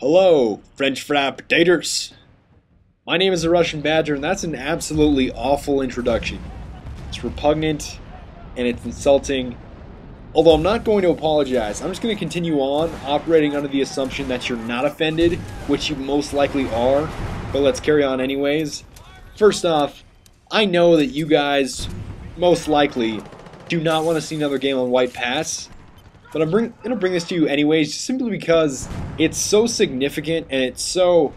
Hello, French fry Daters! My name is the Russian Badger, and that's an absolutely awful introduction. It's repugnant and it's insulting. Although I'm not going to apologize, I'm just going to continue on operating under the assumption that you're not offended, which you most likely are, but let's carry on anyways. First off, I know that you guys most likely do not want to see another game on White Pass, but I'm bring, to bring this to you anyways, simply because it's so significant and it's so.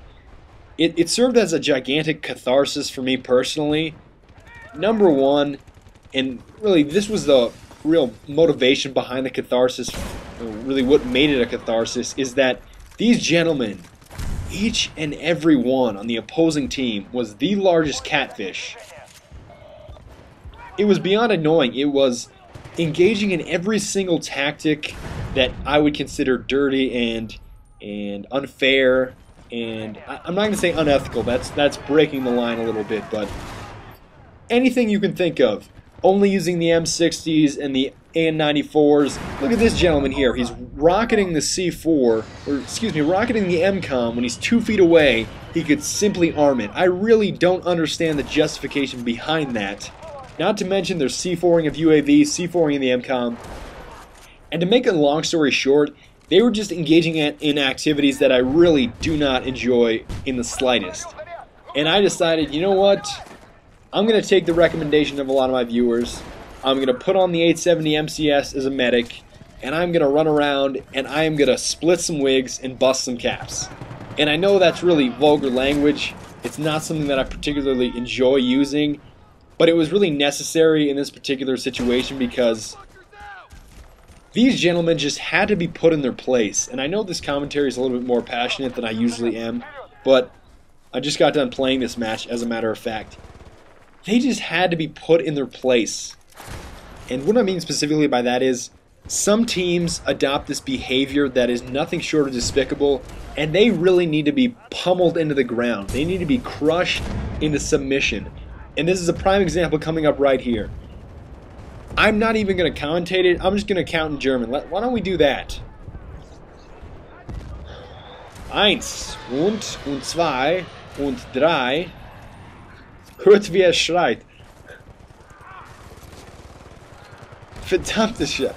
It, it served as a gigantic catharsis for me personally. Number one, and really this was the real motivation behind the catharsis, really what made it a catharsis, is that these gentlemen, each and every one on the opposing team, was the largest catfish. It was beyond annoying. It was engaging in every single tactic that I would consider dirty and and unfair and I'm not going to say unethical. That's that's breaking the line a little bit, but anything you can think of. Only using the M60s and the AN94s. Look at this gentleman here. He's rocketing the C4, or excuse me, rocketing the MCOM when he's two feet away. He could simply arm it. I really don't understand the justification behind that. Not to mention there's C4ing of UAVs, C4ing in the MCOM. And to make a long story short, they were just engaging in activities that I really do not enjoy in the slightest. And I decided, you know what? I'm going to take the recommendation of a lot of my viewers. I'm going to put on the 870 MCS as a medic, and I'm going to run around and I am going to split some wigs and bust some caps. And I know that's really vulgar language. It's not something that I particularly enjoy using, but it was really necessary in this particular situation because these gentlemen just had to be put in their place. And I know this commentary is a little bit more passionate than I usually am, but I just got done playing this match as a matter of fact. They just had to be put in their place. And what I mean specifically by that is some teams adopt this behavior that is nothing short of despicable, and they really need to be pummeled into the ground. They need to be crushed into submission. And this is a prime example coming up right here. I'm not even going to commentate it. I'm just going to count in German. Why don't we do that? Eins und, und zwei und drei Hört, wie er schreit. Verdammte Scheiße.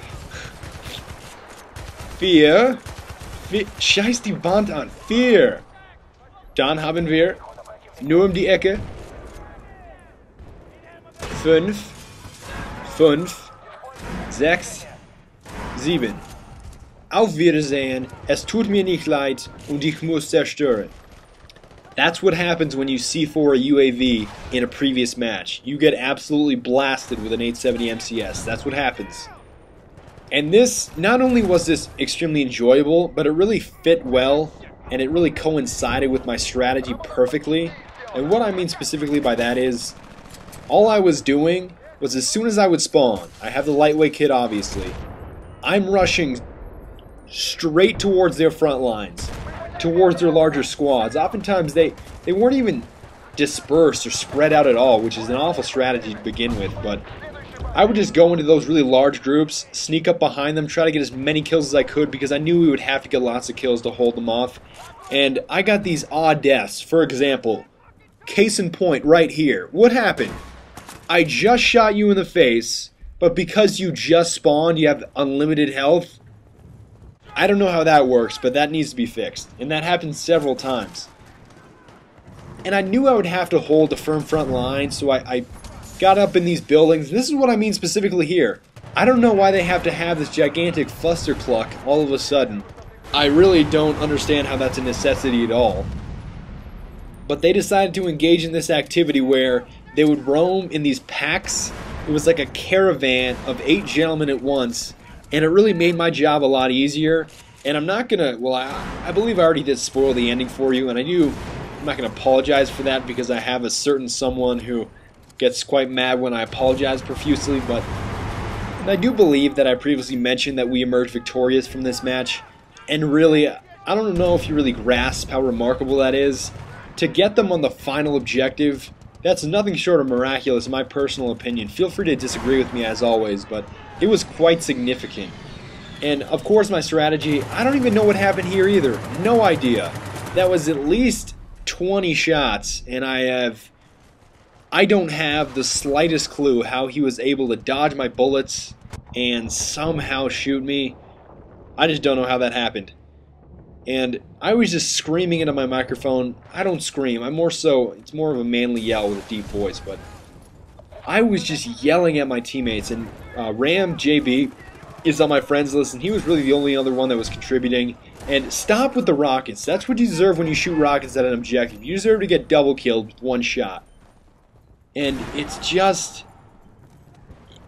Vier. Vier. Scheiß die Wand an. Vier. Dann haben wir nur um die Ecke. Fünf. Fünf. Sechs. Sieben. Auf Wiedersehen. Es tut mir nicht leid und ich muss zerstören. That's what happens when you C4 a UAV in a previous match. You get absolutely blasted with an 870 MCS. That's what happens. And this, not only was this extremely enjoyable, but it really fit well, and it really coincided with my strategy perfectly. And what I mean specifically by that is, all I was doing was as soon as I would spawn, I have the lightweight kit obviously, I'm rushing straight towards their front lines towards their larger squads. Oftentimes they, they weren't even dispersed or spread out at all, which is an awful strategy to begin with, but I would just go into those really large groups, sneak up behind them, try to get as many kills as I could because I knew we would have to get lots of kills to hold them off. And I got these odd deaths. For example, case in point right here. What happened? I just shot you in the face, but because you just spawned, you have unlimited health, I don't know how that works, but that needs to be fixed. And that happened several times. And I knew I would have to hold a firm front line, so I, I got up in these buildings. This is what I mean specifically here. I don't know why they have to have this gigantic fuster cluck all of a sudden. I really don't understand how that's a necessity at all. But they decided to engage in this activity where they would roam in these packs. It was like a caravan of eight gentlemen at once and it really made my job a lot easier. And I'm not gonna, well, I, I believe I already did spoil the ending for you, and I do, I'm not gonna apologize for that because I have a certain someone who gets quite mad when I apologize profusely, but and I do believe that I previously mentioned that we emerged victorious from this match, and really, I don't know if you really grasp how remarkable that is. To get them on the final objective, that's nothing short of miraculous in my personal opinion. Feel free to disagree with me as always, but it was quite significant. And of course my strategy, I don't even know what happened here either. No idea. That was at least 20 shots and I have I don't have the slightest clue how he was able to dodge my bullets and somehow shoot me. I just don't know how that happened. And I was just screaming into my microphone. I don't scream. I'm more so, it's more of a manly yell with a deep voice, but I was just yelling at my teammates. And uh, Ram JB is on my friends list, and he was really the only other one that was contributing. And stop with the rockets. That's what you deserve when you shoot rockets at an objective. You deserve to get double killed with one shot. And it's just.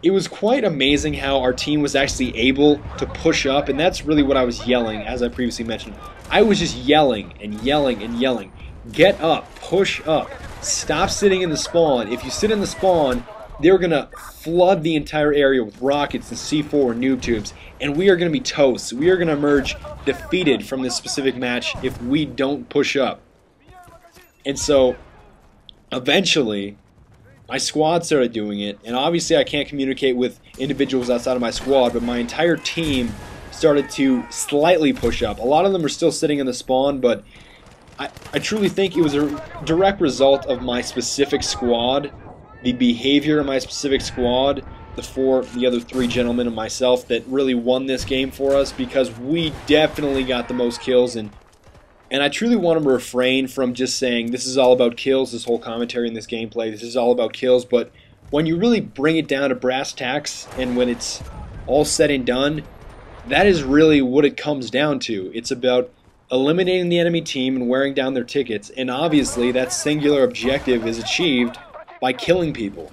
It was quite amazing how our team was actually able to push up, and that's really what I was yelling, as I previously mentioned. I was just yelling and yelling and yelling. Get up, push up, stop sitting in the spawn. If you sit in the spawn, they're going to flood the entire area with rockets and C4 and noob tubes, and we are going to be toast. We are going to emerge defeated from this specific match if we don't push up. And so, eventually, my squad started doing it, and obviously I can't communicate with individuals outside of my squad, but my entire team started to slightly push up. A lot of them are still sitting in the spawn, but I, I truly think it was a direct result of my specific squad, the behavior of my specific squad, the four, the other three gentlemen and myself that really won this game for us because we definitely got the most kills and and I truly want to refrain from just saying this is all about kills, this whole commentary in this gameplay, this is all about kills, but when you really bring it down to brass tacks and when it's all said and done, that is really what it comes down to. It's about eliminating the enemy team and wearing down their tickets, and obviously that singular objective is achieved by killing people.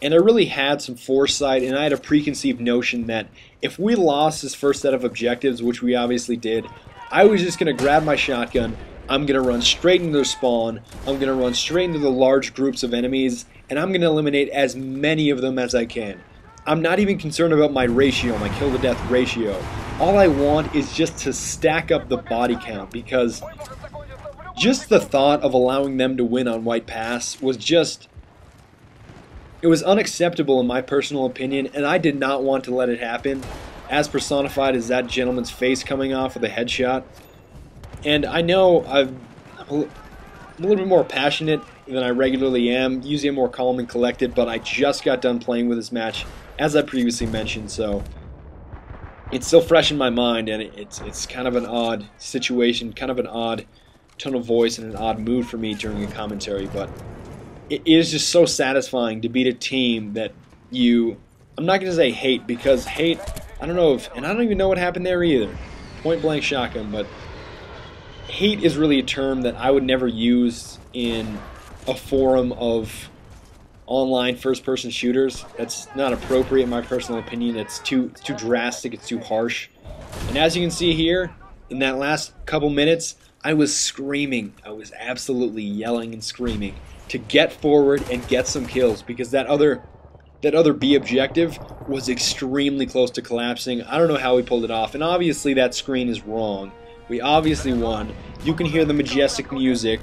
And I really had some foresight, and I had a preconceived notion that if we lost this first set of objectives, which we obviously did, I was just going to grab my shotgun. I'm going to run straight into their spawn. I'm going to run straight into the large groups of enemies, and I'm going to eliminate as many of them as I can. I'm not even concerned about my ratio, my kill to death ratio. All I want is just to stack up the body count because just the thought of allowing them to win on White Pass was just. It was unacceptable in my personal opinion, and I did not want to let it happen as personified as that gentleman's face coming off with a headshot. And I know I'm a little bit more passionate than I regularly am. Usually I'm more calm and collected, but I just got done playing with this match, as I previously mentioned, so it's still fresh in my mind, and it's it's kind of an odd situation, kind of an odd tone of voice and an odd mood for me during a commentary, but it is just so satisfying to beat a team that you I'm not going to say hate because hate I don't know if, and I don't even know what happened there either. Point blank shotgun, but hate is really a term that I would never use in a forum of online first person shooters. That's not appropriate in my personal opinion. It's too it's too drastic, it's too harsh. And as you can see here, in that last couple minutes, I was screaming. I was absolutely yelling and screaming to get forward and get some kills because that other that other B objective was extremely close to collapsing. I don't know how we pulled it off, and obviously that screen is wrong. We obviously won. You can hear the majestic music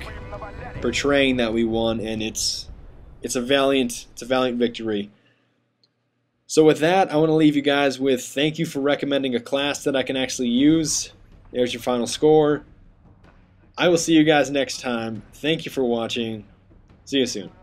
portraying that we won, and it's it's a valiant it's a valiant victory. So with that, I want to leave you guys with thank you for recommending a class that I can actually use. There's your final score. I will see you guys next time. Thank you for watching. See you soon.